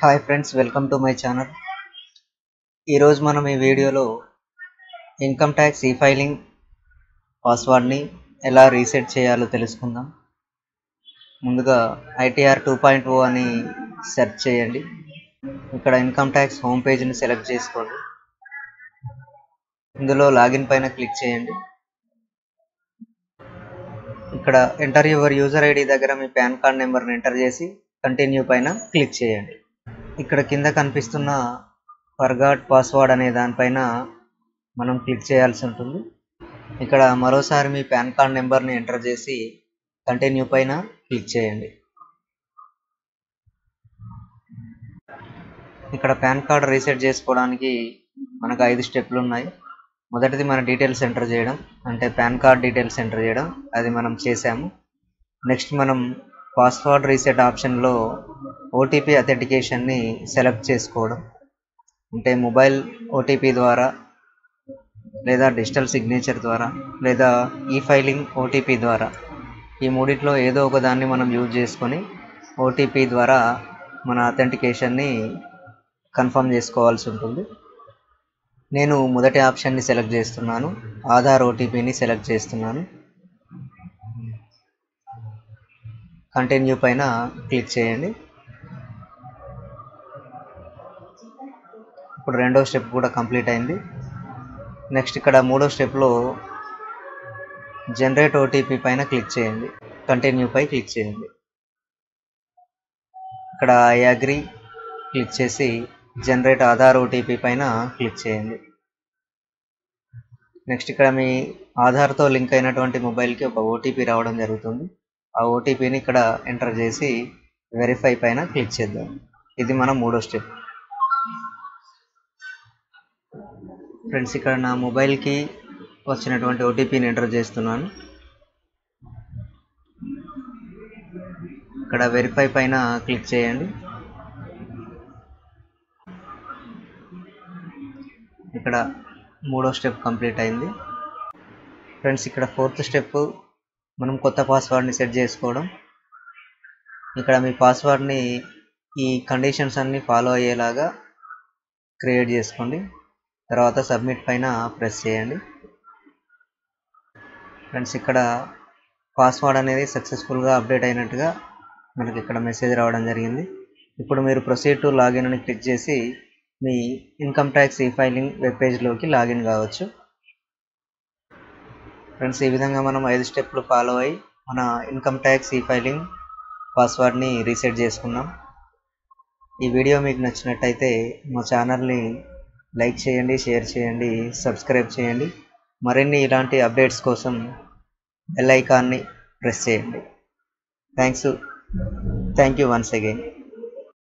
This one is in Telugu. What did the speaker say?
Hi friends welcome to my channel ఈరోజు మనం ఈ వీడియోలో ఇన్కమ్ ట్యాక్స్ ఈ ఫైలింగ్ పాస్వర్డ్ని ఎలా రీసెట్ చేయాలో తెలుసుకుందాం. ముందుగా ఐటీఆర్ టూ పాయింట్ ఓ అని సెర్చ్ చేయండి. ఇక్కడ ఇన్కమ్ ట్యాక్స్ హోమ్ పేజ్ని సెలెక్ట్ చేసుకోండి. ఇందులో లాగిన్ పైన క్లిక్ చేయండి. ఇక్కడ ఎంటర్ యువర్ యూజర్ ఐడి దగ్గర మీ పాన్ కార్డ్ నెంబర్ని ఎంటర్ చేసి కంటిన్యూ పైన క్లిక్ చేయండి. ఇక్కడ కింద కనిపిస్తున్న ఫర్గాట్ పాస్వర్డ్ అనే దానిపైన మనం క్లిక్ చేయాల్సి ఉంటుంది. ఇక్కడ మరోసారి మీ పాన్ కార్డ్ నెంబర్ని ఎంటర్ చేసి కంటిన్యూ పైన క్లిక్ చేయండి. ఇక్కడ పాన్ కార్డ్ రీసెట్ చేసుకోవడానికి మనకు ఐదు స్టెప్లు ఉన్నాయి. మొదటిది మన డీటెయిల్స్ ఎంటర్ చేయడం అంటే పాన్ కార్డ్ డీటెయిల్స్ ఎంటర్ చేయడం అది మనం చేసాము. నెక్స్ట్ మనం పాస్వర్డ్ రీసెట్ ఆప్షన్లో ఓటీపీ అథెంటికేషన్ని సెలెక్ట్ చేసుకోవడం అంటే మొబైల్ ఓటీపీ ద్వారా లేదా డిజిటల్ సిగ్నేచర్ ద్వారా లేదా ఈ ఫైలింగ్ ఓటీపీ ద్వారా ఈ మూడిట్లో ఏదో ఒక దాన్ని మనం యూజ్ చేసుకొని ఓటీపీ ద్వారా మన అథెంటికేషన్ని కన్ఫర్మ్ చేసుకోవాల్సి ఉంటుంది. నేను మొదటి ఆప్షన్ని సెలెక్ట్ చేస్తున్నాను ఆధార్ ఓటీపీని సెలెక్ట్ చేస్తున్నాను. కంటిన్యూ పైన క్లిక్ చేయండి. ఇప్పుడు రెండో స్టెప్ కూడా కంప్లీట్ అయింది. నెక్స్ట్ ఇక్కడ మూడో స్టెప్లో జనరేట్ ఓటీపీ పైన క్లిక్ చేయండి. కంటిన్యూ పై క్లిక్ చేయండి. ఇక్కడ ఐ క్లిక్ చేసి జనరేట్ ఆధార్ ఓటీపీ పైన క్లిక్ చేయండి. నెక్స్ట్ ఇక్కడ మీ ఆధార్తో లింక్ అయినటువంటి మొబైల్కి ఒక ఓటీపీ రావడం జరుగుతుంది. ఆ ఓటీపీని ఇక్కడ ఎంటర్ చేసి వెరిఫై పైన క్లిక్ చేద్దాం. ఇది మన మూడో స్టెప్. ఫ్రెండ్స్ ఇక్కడ నా మొబైల్కి వచ్చినటువంటి ఓటీపీని ఎంటర్ చేస్తున్నాను. ఇక్కడ వెరిఫై పైన క్లిక్ చేయండి. ఇక్కడ మూడో స్టెప్ కంప్లీట్ అయింది. ఫ్రెండ్స్ ఇక్కడ ఫోర్త్ స్టెప్ మనం కొత్త పాస్వర్డ్ని సెట్ చేసుకోవడం. ఇక్కడ మీ పాస్వర్డ్ని ఈ కండిషన్స్ అన్నీ ఫాలో అయ్యేలాగా క్రియేట్ చేసుకోండి. తర్వాత సబ్మిట్ పైన ప్రెస్ చేయండి. ఫ్రెండ్స్ ఇక్కడ పాస్వర్డ్ అనేది సక్సెస్ఫుల్గా అప్డేట్ అయినట్టుగా మనకి ఇక్కడ మెసేజ్ రావడం జరిగింది. ఇప్పుడు మీరు ప్రొసీడ్ టు లాగిన్ అని క్లిక్ చేసి మీ income tax e filing web పేజ్లోకి login కావచ్చు. ఫ్రెండ్స్ ఈ విధంగా మనం ఐదు స్టెప్లు ఫాలో అయ్యి మన ఇన్కమ్ ట్యాక్స్ ఈ ఫైలింగ్ పాస్వర్డ్ని రీసెట్ చేసుకున్నాం. ఈ వీడియో మీకు నచ్చినట్టయితే మా ఛానల్ని లైక్ చేయండి షేర్ చేయండి సబ్స్క్రైబ్ చేయండి. మరిన్ని ఇలాంటి అప్డేట్స్ కోసం బెల్ ఐకాన్ని ప్రెస్ చేయండి. Thanks thank you once again